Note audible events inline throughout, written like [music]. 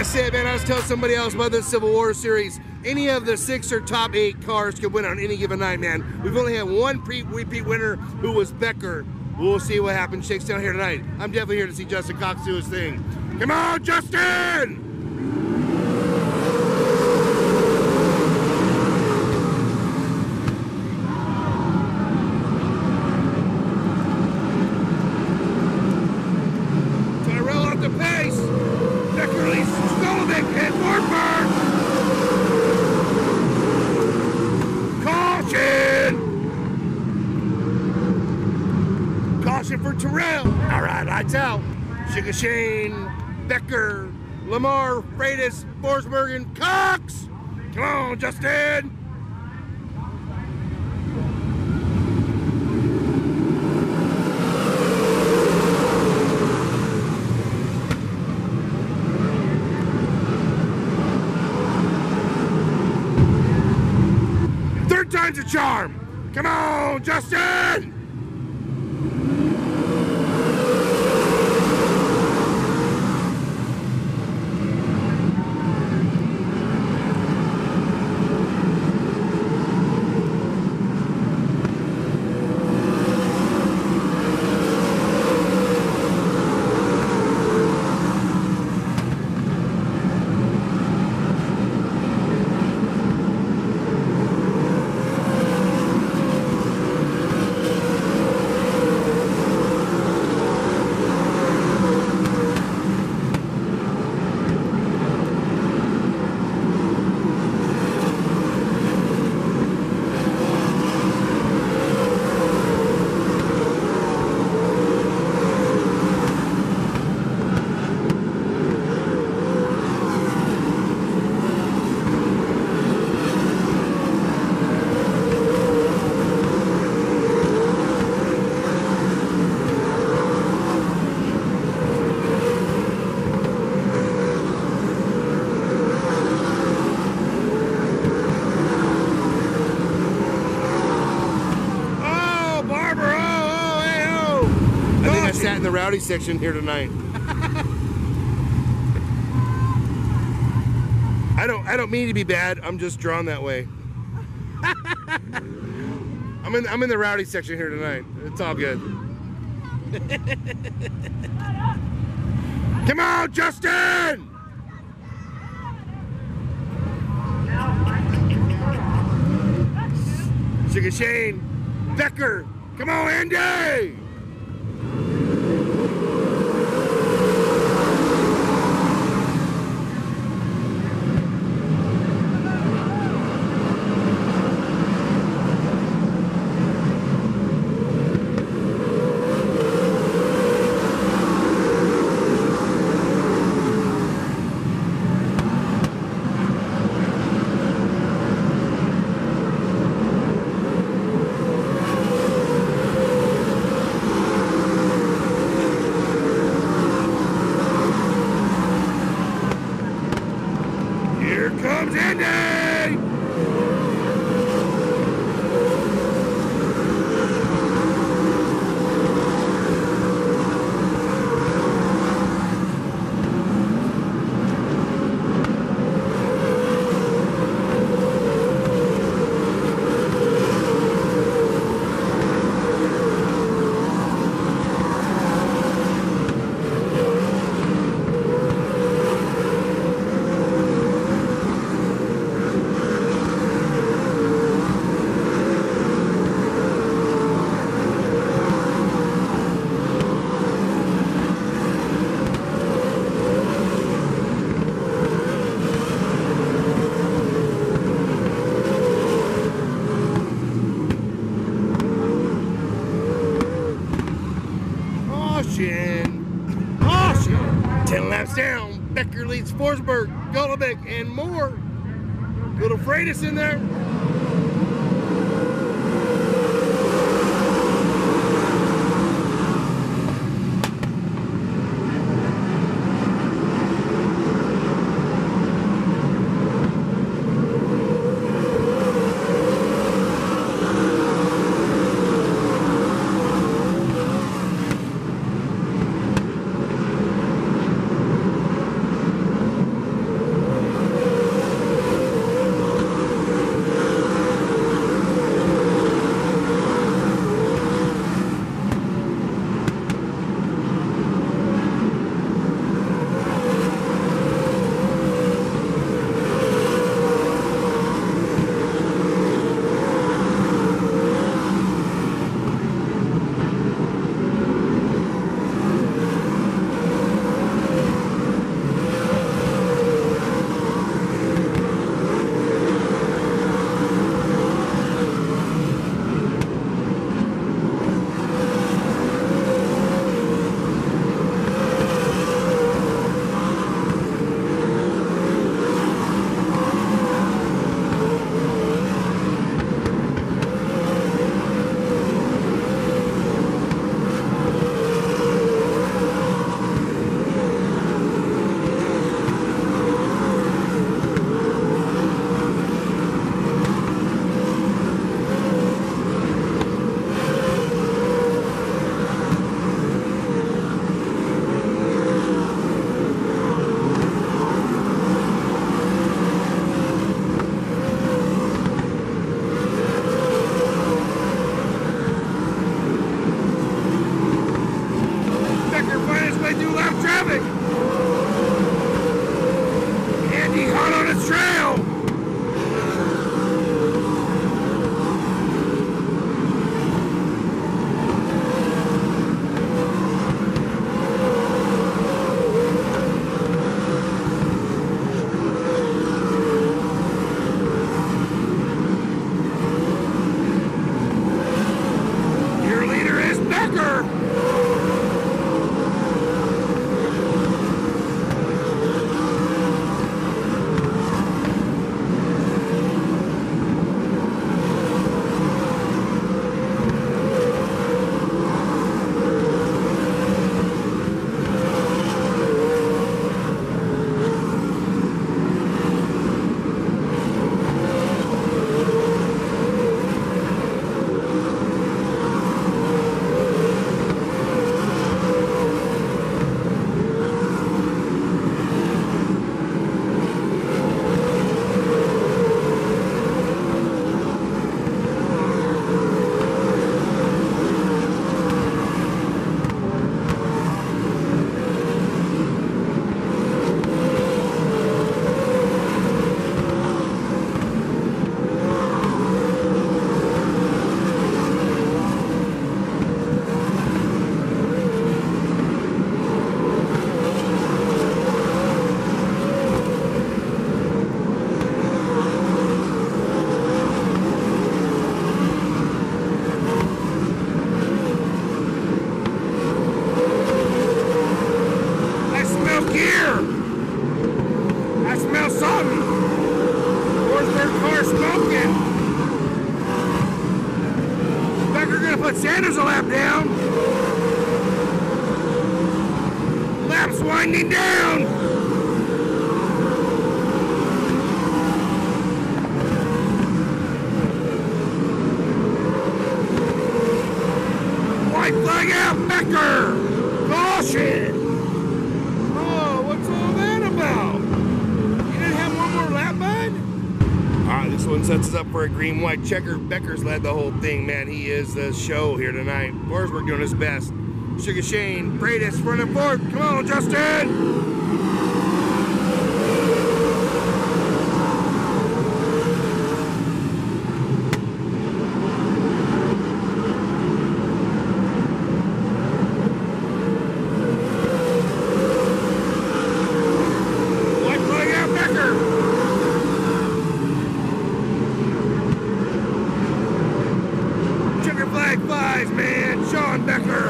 I said, man, I was telling somebody else about this Civil War series. Any of the six or top eight cars could win on any given night, man. We've only had one repeat winner who was Becker. We'll see what happens, shakes down here tonight. I'm definitely here to see Justin Cox do his thing. Come on, Justin! Tyrell off the pace. Becker release Stolovic and Warburg. Caution! Caution for Terrell. All right, lights out. Sugar Shane, Becker, Lamar, Freitas, Forsberg, and Cox. Come on, Justin. Third time's a charm. Come on, Justin. Oh, Barbara! Oh, oh, hey, oh! I think I sat in the rowdy section here tonight. I don't. I don't mean to be bad. I'm just drawn that way. I'm in. I'm in the rowdy section here tonight. It's all good. Come on, Justin! Sugar Shane, Becker, come on, Andy! Here comes Andy! Down. Becker leads Forsberg, Golobic, and more. Little Freitas in there. There's a lap down. Lap's winding down. White flag out, Becker. Caution. Oh, what's all that about? You didn't have one more lap, bud? All right, this sets us up for a green white checker. Becker's led the whole thing, man. He is the show here tonight. Forsberg doing his best. Sugar Shane, front and forth. Come on, Justin. White flag out, Becker. Checker flag flies, man. Sean Becker.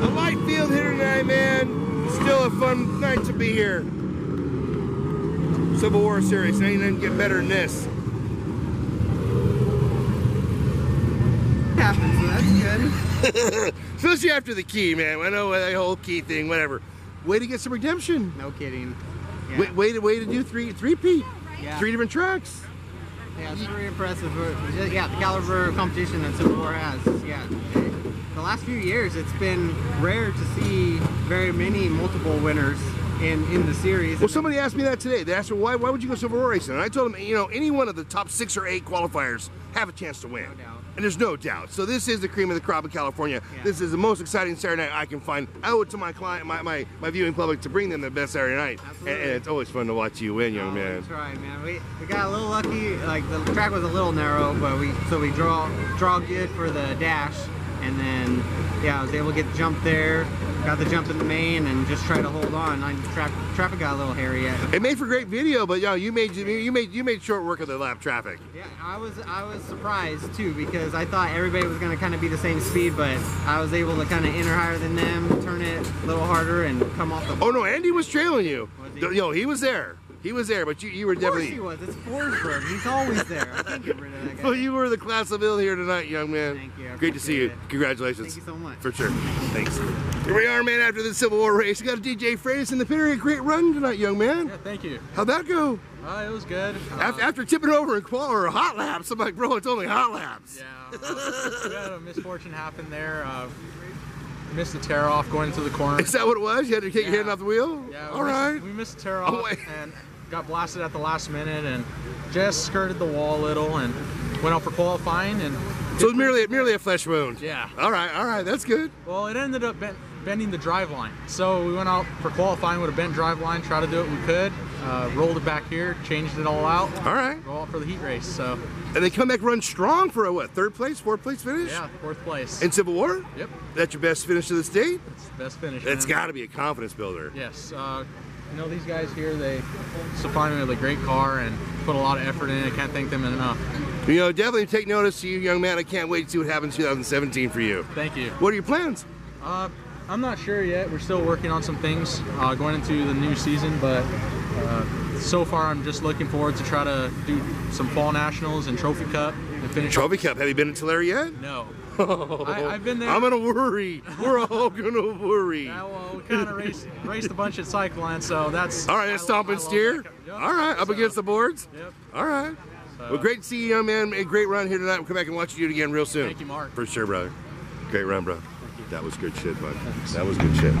A light field here tonight, man. Still a fun night to be here. Civil War series. Ain't nothing get better than this. happens, so that's good. [laughs] Especially after the key, man. I know that whole key thing, whatever. Way to get some redemption. No kidding. Yeah, Way, way to way to do three three peat. Yeah. Three different tracks. yeah it's very impressive. Yeah, the caliber of competition that Civil War has. Yeah. The last few years, it's been rare to see very many multiple winners in, in the series. Well, somebody asked me that today. They asked me why why would you go War racing? And I told them, you know, any one of the top six or eight qualifiers have a chance to win. No doubt. And there's no doubt. So this is the cream of the crop of California. Yeah. This is the most exciting Saturday night I can find. I owe it to my client, my, my, my viewing public to bring them the best Saturday night. And, Absolutely. and it's always fun to watch you win, young Oh, man. That's right, man. We, we got a little lucky. Like the track was a little narrow, but we so we draw draw good for the dash, and then yeah, I was able to get the jump there. Got the jump in the main and just try to hold on. I, tra- traffic got a little hairy yet. It made for great video, but yo, you made you made you made short work of the lap traffic. Yeah, I was I was surprised too because I thought everybody was gonna kind of be the same speed, but I was able to kind of enter higher than them, turn it a little harder, and come off the. Oh no, Andy was trailing you. Was he? Yo, he was there. He was there, but you, you were Of course definitely. he was. It's Forsberg. He's always there. I can't get rid of that guy. Well, you were the class of ill here tonight, young man. Thank you, I Great to see you. it. Congratulations. Thank you so much. For sure. Thanks. Here we are, man, after the Civil War race. We got a DJ Freitas in the pit. A Great run tonight, young man. Yeah, thank you. How'd that go? Uh, it was good. After, Uh, after tipping over in qual or hot laps, I'm like, bro, it's only hot laps. yeah, uh, we had a misfortune happen there. Uh, missed the tear off going into the corner. Is that what it was? You had to take your hand off the wheel? Yeah, All missed, right. We missed the tear Oh, off wait. and got blasted at the last minute and just skirted the wall a little and went out for qualifying and So it's merely merely a flesh wound. Yeah. All right, all right, that's good. well, it ended up bending the drive line. So we went out for qualifying with a bent drive line, tried to do what we could, uh, rolled it back here, changed it all out, All right. go out for the heat race. So And they come back run strong for a what? Third place, fourth place finish? yeah, fourth place. In Civil War? yep, That's your best finish to the state? it's the best finish. It's got to be a confidence builder. Yes, uh, you know these guys here. They supply me with a great car and put a lot of effort in it. I can't thank them enough. You know, definitely take notice to you, young man. I can't wait to see what happens in 2017 for you. Thank you. What are your plans? Uh, I'm not sure yet. We're still working on some things uh, going into the new season, but uh, so far I'm just looking forward to try to do some fall nationals and trophy cup and finish. Trophy Cup. Have you been to Tulare yet? No. [laughs] I, I've been there. I'm gonna worry. We're all gonna worry. Yeah, well, we kind of raced, raced a bunch at Cyclone, so that's. All right, let's stomp and steer. Yep. All right, up So, against the boards. Yep. All right. So- Well, great to see you, young man. A great run here tonight. We'll come back and watch you do it again real soon. Thank you, Mark. For sure, brother. Great run, bro. That was good shit, bud. That was good shit.